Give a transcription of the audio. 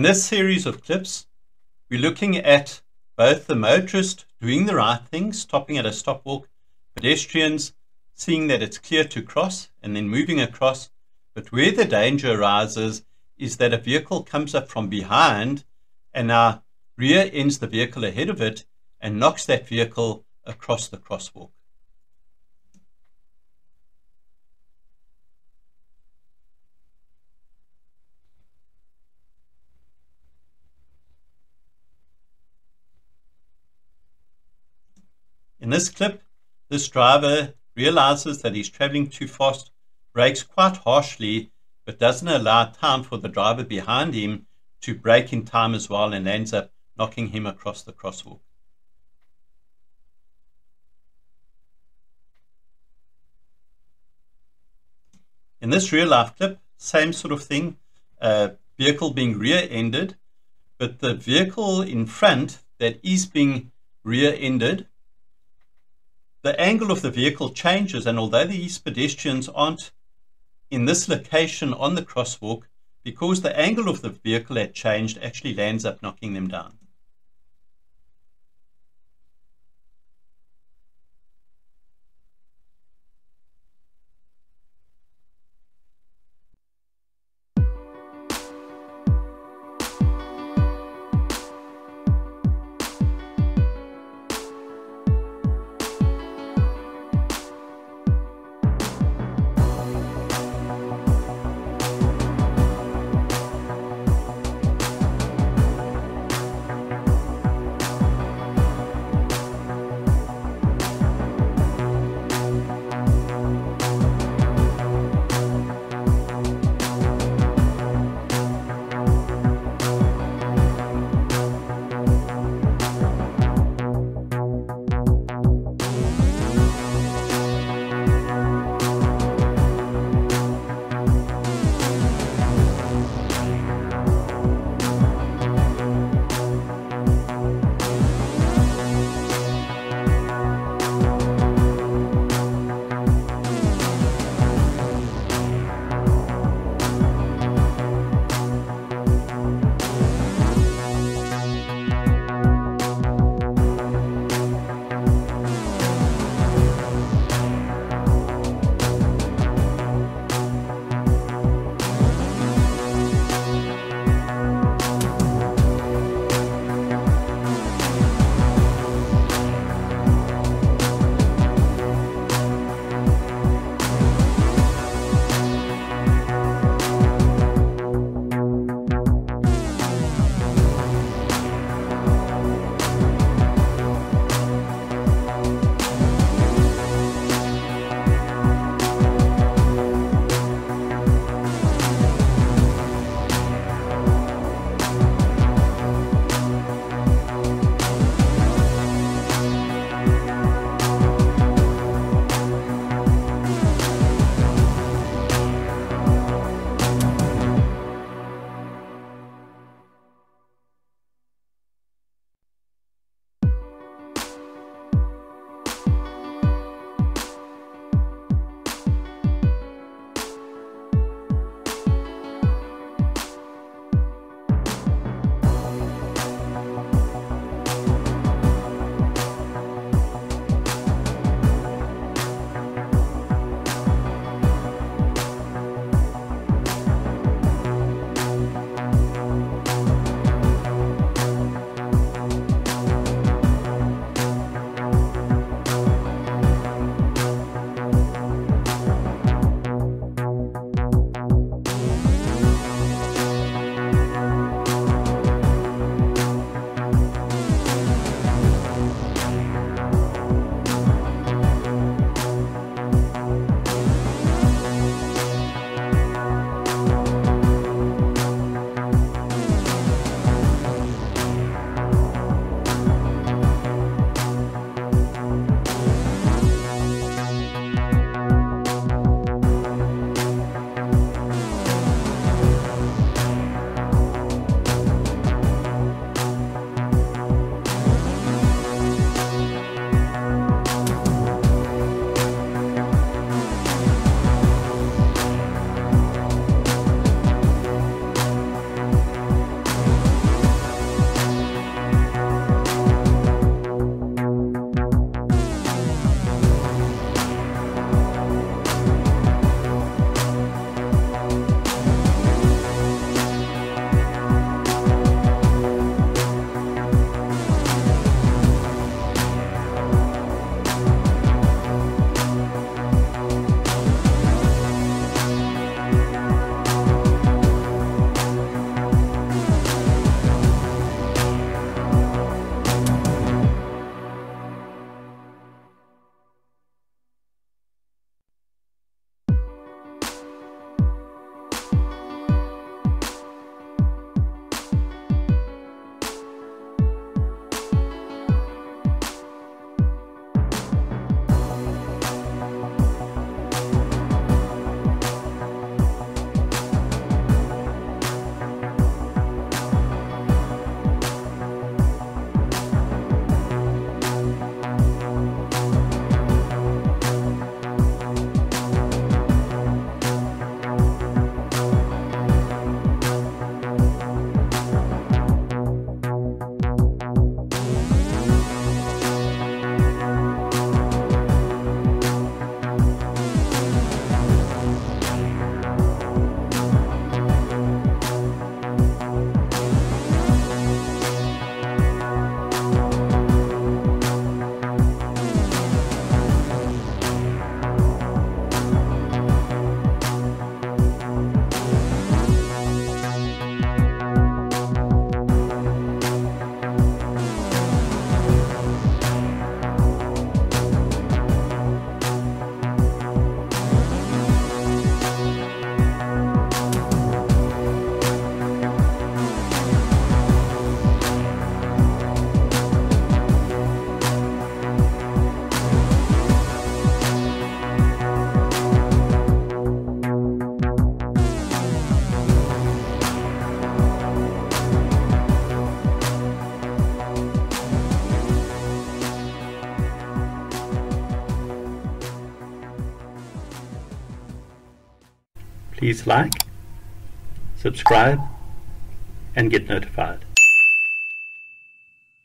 In this series of clips, we're looking at both the motorist doing the right thing, stopping at a stop walk, pedestrians seeing that it's clear to cross and then moving across. But where the danger arises is that a vehicle comes up from behind and now rear ends the vehicle ahead of it and knocks that vehicle across the crosswalk. In this clip, this driver realizes that he's traveling too fast, brakes quite harshly, but doesn't allow time for the driver behind him to brake in time as well and ends up knocking him across the crosswalk. In this real life clip, same sort of thing, uh, vehicle being rear-ended, but the vehicle in front that is being rear-ended the angle of the vehicle changes, and although these pedestrians aren't in this location on the crosswalk, because the angle of the vehicle had changed, actually lands up knocking them down. Please like, subscribe, and get notified.